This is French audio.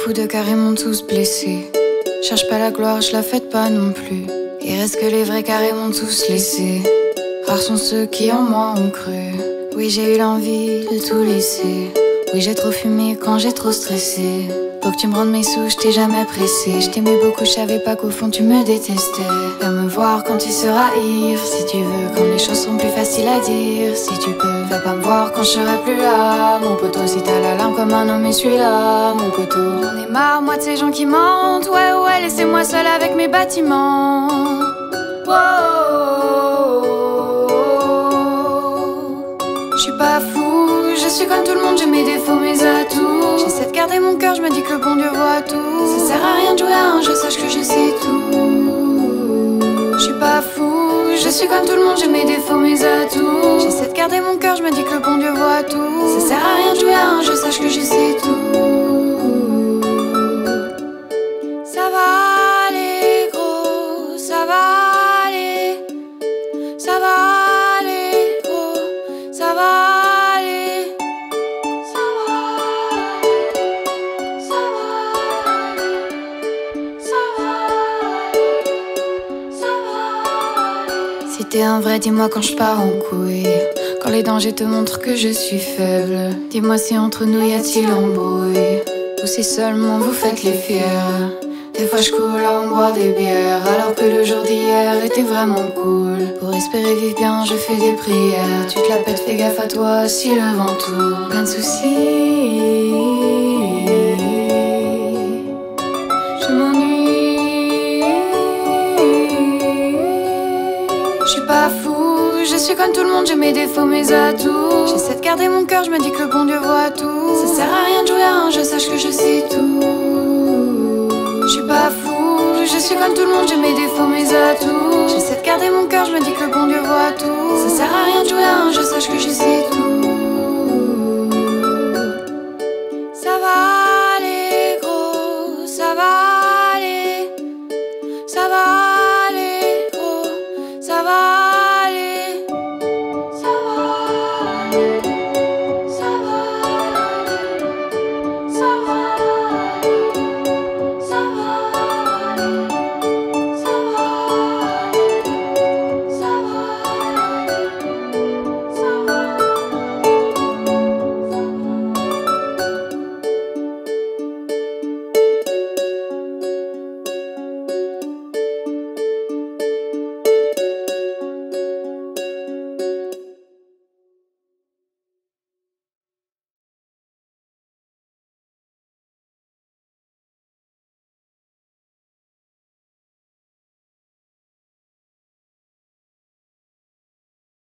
beaucoup de carrés m'ont tous blessé. Cherche pas la gloire, je la fête pas non plus. Il reste que les vrais carrés m'ont tous laissé. Rares sont ceux qui en moi ont cru. Oui, j'ai eu l'envie de tout laisser. Oui, j'ai trop fumé quand j'ai trop stressé. Pour que tu me rendes mes sous, je t'ai jamais pressé. Je t'aimais beaucoup, je savais pas qu'au fond tu me détestais. Viens me voir quand tu seras ivre, si tu veux. Quand les choses sont plus faciles à dire, si tu peux. Viens pas me voir quand je serai plus là, mon poteau. Si t'as la larme comme un homme, et suis là, mon poteau. J'en ai marre, moi, de ces gens qui mentent. Ouais, ouais, laissez-moi seul avec mes bâtiments. Je suis pas fou, je suis comme tout le monde, j'ai mes défauts, mes atouts. J'essaie de garder mon cœur, je me dis que le bon Dieu voit tout. Ça sert à rien de jouer à un jeu, sache que je sais tout. Je suis pas fou, je suis comme tout le monde, j'ai mes défauts, mes atouts. J'essaie de garder mon cœur, je me dis que le bon Dieu voit tout. Ça sert à rien de jouer à un jeu, t'es un vrai, dis-moi quand je pars en couille. Quand les dangers te montrent que je suis faible. Dis-moi si entre nous y a-t-il embrouille? Ou si seulement vous faites les fiers? Des fois je coule en boire des bières Alors que le jour d'hier était vraiment cool Pour espérer vivre bien je fais des prières Tu te la pètes fais gaffe à toi si le vent tourne Plein de soucis Je suis pas fou Je suis comme tout le monde j'ai mes défauts mes atouts J'essaie de garder mon cœur je me dis que le bon Dieu voit tout Ça sert à rien de jouer à un sache que je sais tout je suis pas fou, je suis comme tout le monde, j'ai mes défauts, mes atouts. J'essaie de garder mon cœur, je me dis que le bon Dieu voit tout. Ça sert à rien de jouer à un sache que je sais